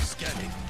Scanning.